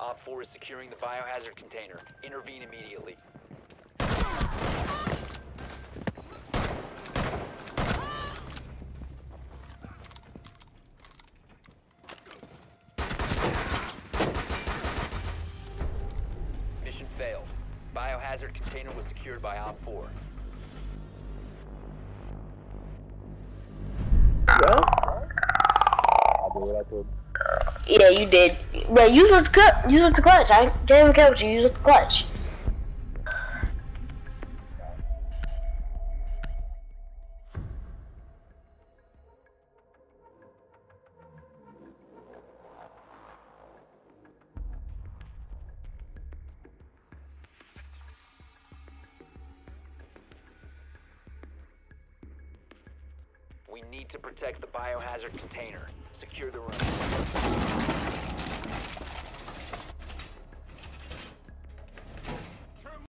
OPFOR is securing the biohazard container. Intervene immediately. Mission failed. Biohazard container was secured by OPFOR. Yeah, you did. Use with the clutch. Use with the clutch. I didn't even care what you use with the clutch. We need to protect the biohazard container. Secure the room.